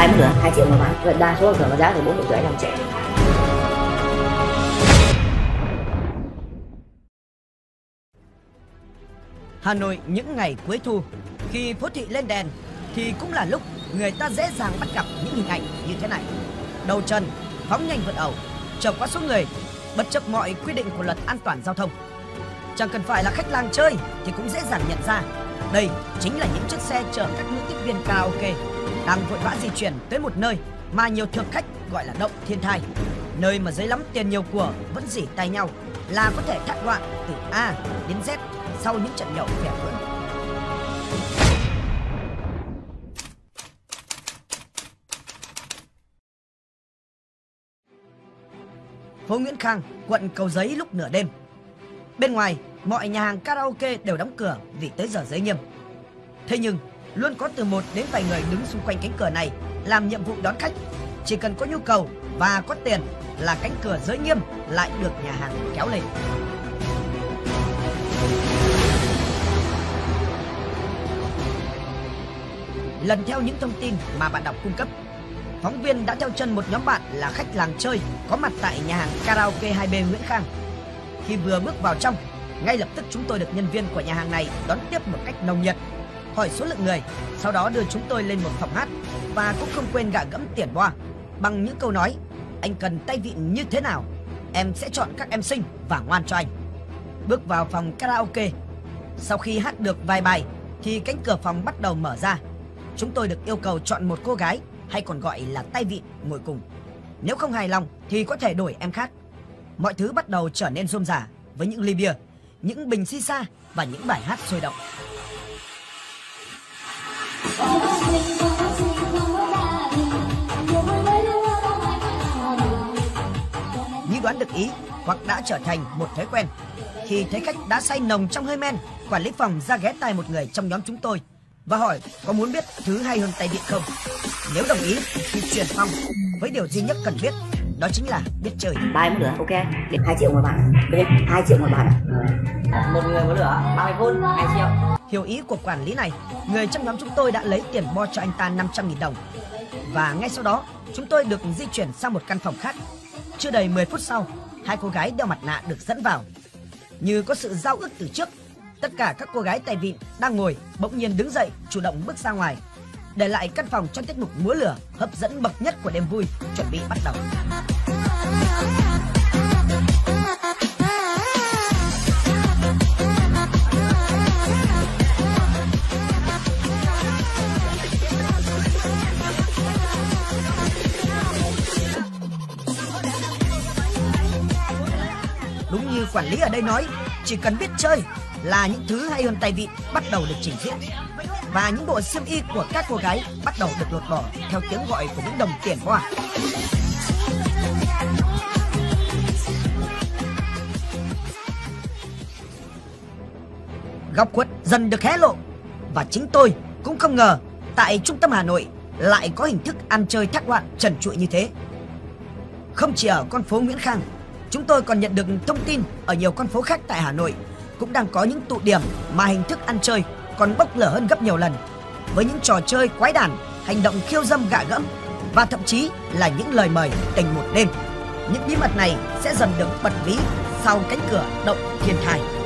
ba mất nữa hai triệu mà bán vậy đa số thường có giá từ bốn triệu rưỡi 5 triệu Hà Nội những ngày cuối thu khi phố thị lên đèn thì cũng là lúc người ta dễ dàng bắt gặp những hình ảnh như thế này. Đầu chân, phóng nhanh vượt ẩu, chở quá số người, bất chấp mọi quy định của luật an toàn giao thông. Chẳng cần phải là khách làng chơi thì cũng dễ dàng nhận ra đây chính là những chiếc xe chở các nữ tiếp viên karaoke đang vội vã di chuyển tới một nơi mà nhiều thực khách gọi là động thiên thai, nơi mà dưới lắm tiền nhiều của vẫn dỉ tay nhau là có thể thác loạn từ A đến Z sau những trận nhậu vẻ vững. Phố Nguyễn Khang, quận Cầu Giấy lúc nửa đêm. Bên ngoài, mọi nhà hàng karaoke đều đóng cửa vì tới giờ giới nghiêm. Thế nhưng, luôn có từ một đến vài người đứng xung quanh cánh cửa này làm nhiệm vụ đón khách. Chỉ cần có nhu cầu và có tiền là cánh cửa giới nghiêm lại được nhà hàng kéo lên. Lần theo những thông tin mà bạn đọc cung cấp, phóng viên đã theo chân một nhóm bạn là khách làng chơi có mặt tại nhà hàng karaoke 2B Nguyễn Khang. Khi vừa bước vào trong, ngay lập tức chúng tôi được nhân viên của nhà hàng này đón tiếp một cách nồng nhiệt, hỏi số lượng người, sau đó đưa chúng tôi lên một phòng hát và cũng không quên gạ gẫm tiền boa bằng những câu nói anh cần tay vịn như thế nào, em sẽ chọn các em xinh và ngoan cho anh. Bước vào phòng karaoke, sau khi hát được vài bài thì cánh cửa phòng bắt đầu mở ra chúng tôi được yêu cầu chọn một cô gái hay còn gọi là tay vịn ngồi cùng. Nếu không hài lòng thì có thể đổi em khác. Mọi thứ bắt đầu trở nên rôm rả với những ly bia, những bình si sa và những bài hát sôi động. Như đoán được ý hoặc đã trở thành một thói quen. Khi thấy khách đã say nồng trong hơi men, quản lý phòng ra ghé tai một người trong nhóm chúng tôi và hỏi có muốn biết thứ hay hơn tay điện không. Nếu đồng ý thì chuyển phòng với điều duy nhất cần biết đó chính là biết chơi. ba mức nữa ok hai triệu một bán hai triệu một bán một người một lửa 30 phút 2 triệu Hiểu ý của quản lý này, người trong nhóm chúng tôi đã lấy tiền bo cho anh ta 500.000 đồng. Và ngay sau đó, chúng tôi được di chuyển sang một căn phòng khác. Chưa đầy 10 phút sau, hai cô gái đeo mặt nạ được dẫn vào. Như có sự giao ước từ trước, tất cả các cô gái tay vịn đang ngồi bỗng nhiên đứng dậy chủ động bước ra ngoài để lại căn phòng cho tiết mục múa lửa, hấp dẫn bậc nhất của đêm vui, chuẩn bị bắt đầu. Đúng như quản lý ở đây nói, chỉ cần biết chơi là những thứ hay hơn tay vịn bắt đầu được trình diễn và những bộ xiêm y của các cô gái bắt đầu được lột bỏ theo tiếng gọi của những đồng tiền hoa. Góc khuất dần được hé lộ và chính tôi cũng không ngờ tại trung tâm Hà Nội lại có hình thức ăn chơi thác loạn trần trụi như thế. Không chỉ ở con phố Nguyễn Khang, chúng tôi còn nhận được thông tin ở nhiều con phố khác tại Hà Nội cũng đang có những tụ điểm mà hình thức ăn chơi còn bốc lửa hơn gấp nhiều lần với những trò chơi quái đản, hành động khiêu dâm gạ gẫm và thậm chí là những lời mời tình một đêm. Những bí mật này sẽ dần được bật mí sau cánh cửa động thiên thai.